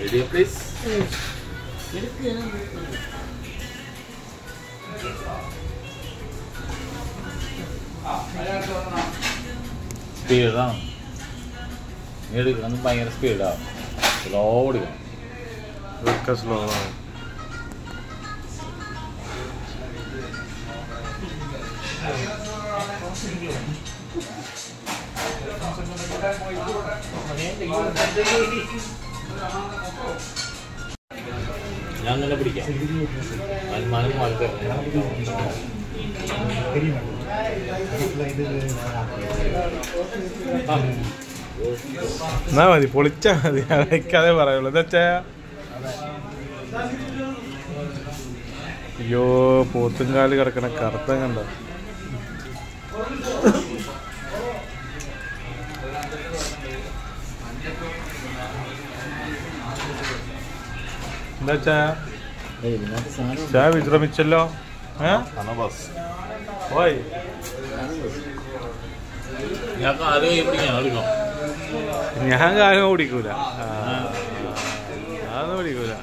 Video please. സ്പീഡാണ് നീ എടുക്കണം ഭയങ്കര സ്പീഡാണ് സ്ലോ ഓടിക്കണം ഇതൊക്കെ സ്ലോ ആണ് ഞാൻ തന്നെ പിടിക്കാം മനം എന്നാ മതി പൊളിച്ചാ മതി. അതൊക്കെ പറയുള്ളൂ. എന്താ പോത്തും പോത്തുംകാൽ കിടക്കണ കറുത്തം കണ്ട? എന്താ ചായ? ചായ വിശ്രമിച്ചല്ലോ. ഞാൻ കാര്യം കുടിക്കൂല അതൊന്നും ഓടിക്കൂല.